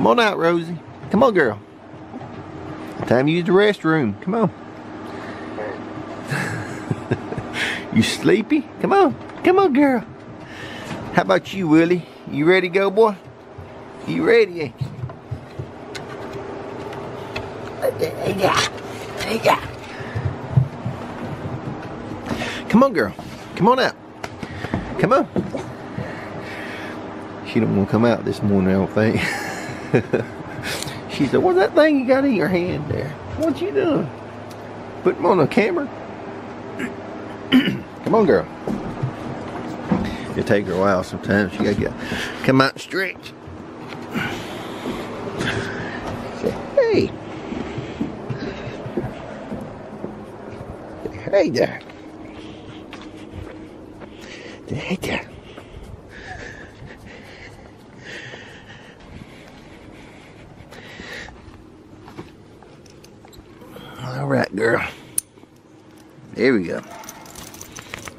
Come on out, Rosie. Come on, girl. Time to use the restroom. Come on. you sleepy? Come on. Come on, girl. How about you, Willie? You ready to go, boy? You ready, you? Come on, girl. Come on out. Come on. She don't want to come out this morning, I don't think. she said, what's that thing you got in your hand there? What you doing? Putting on the camera? come on, girl. It take her a while sometimes. She gotta get come out and stretch. Say, hey. Say, hey there. Say, hey there. All right, girl. There we go.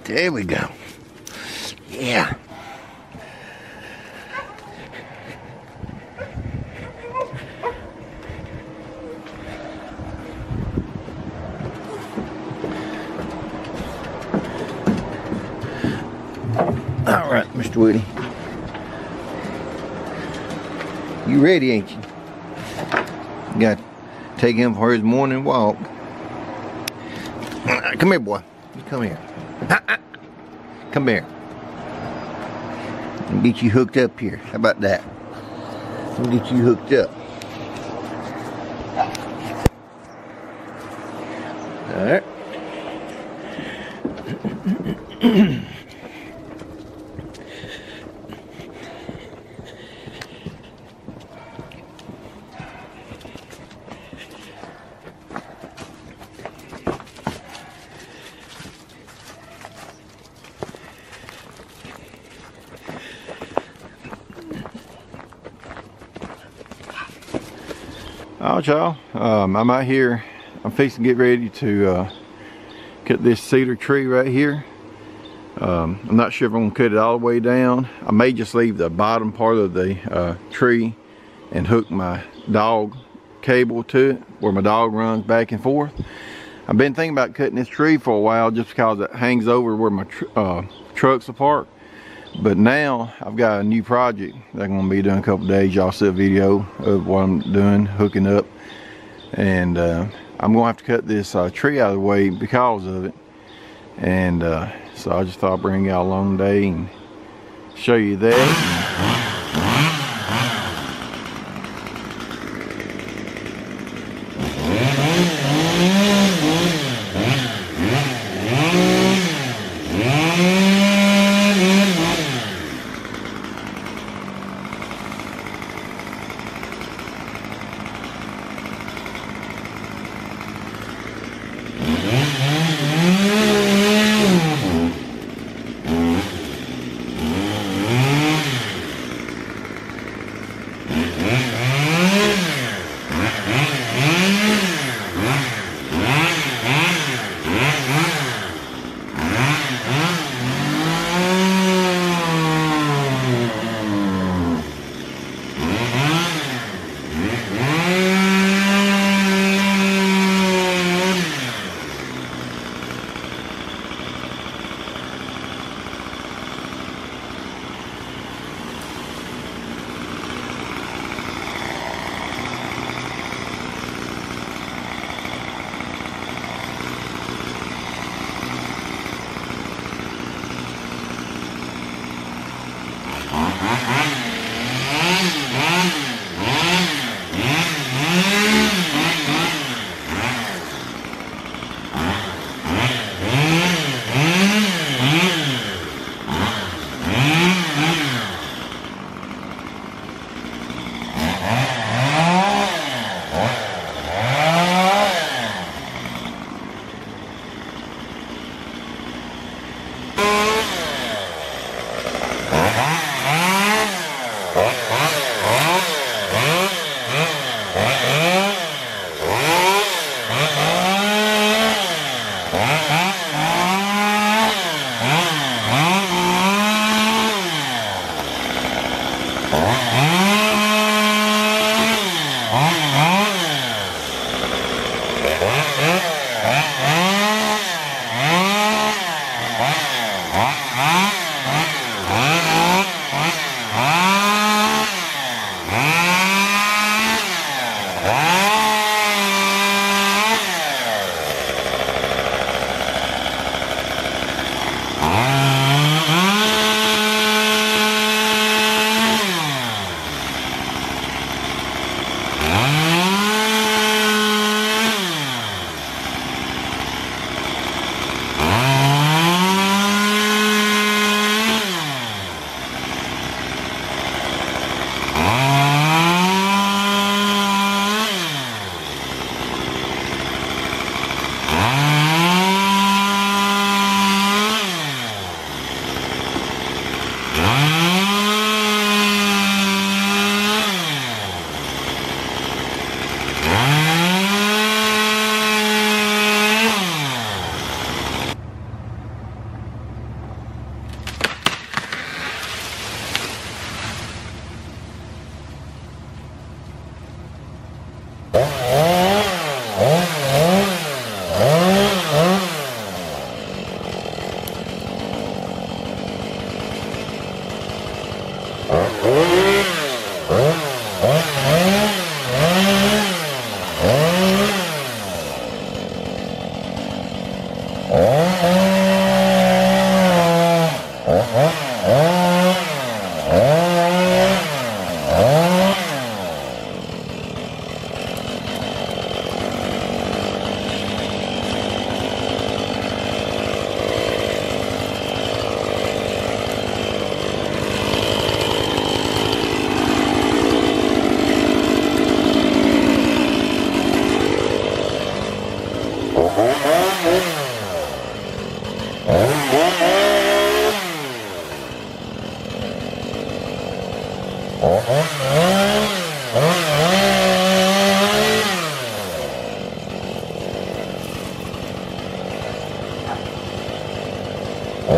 There we go. Yeah. All right, Mr. Woody. You ready, ain't you? Got to take him for his morning walk. Come here, boy. You come here. Come here. Me get you hooked up here. How about that? Me get you hooked up. Alright. Alright y'all, um, I'm out here, I'm fixing to get ready to uh, cut this cedar tree right here. Um, I'm not sure if I'm to cut it all the way down. I may just leave the bottom part of the uh, tree and hook my dog cable to it where my dog runs back and forth. I've been thinking about cutting this tree for a while just because it hangs over where my tr uh, trucks are parked. But now I've got a new project that I'm gonna be doing a couple days. Y'all see a video of what I'm doing, hooking up. And uh, I'm gonna have to cut this uh, tree out of the way because of it. And uh, so I just thought I'd bring y'all along today and show you that. Yeah.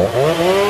Oh,